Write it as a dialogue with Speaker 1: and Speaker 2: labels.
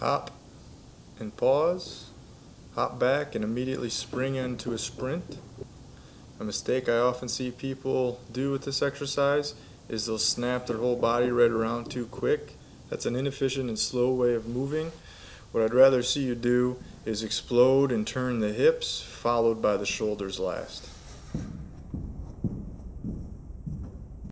Speaker 1: hop and pause, hop back and immediately spring into a sprint. A mistake I often see people do with this exercise is they'll snap their whole body right around too quick. That's an inefficient and slow way of moving. What I'd rather see you do is explode and turn the hips, followed by the shoulders last.